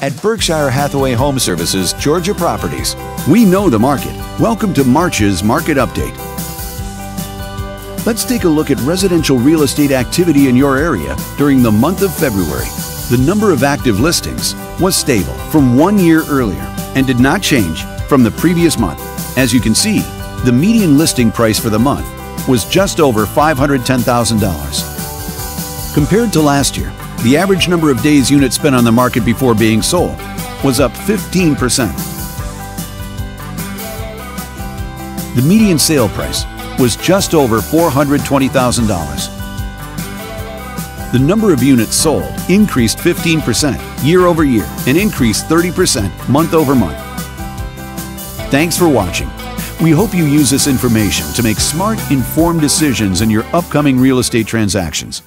at Berkshire Hathaway Home Services, Georgia Properties. We know the market. Welcome to March's Market Update. Let's take a look at residential real estate activity in your area during the month of February. The number of active listings was stable from one year earlier and did not change from the previous month. As you can see, the median listing price for the month was just over $510,000. Compared to last year, the average number of days units spent on the market before being sold was up 15%. The median sale price was just over $420,000. The number of units sold increased 15% year over year and increased 30% month over month. Thanks for watching. We hope you use this information to make smart, informed decisions in your upcoming real estate transactions.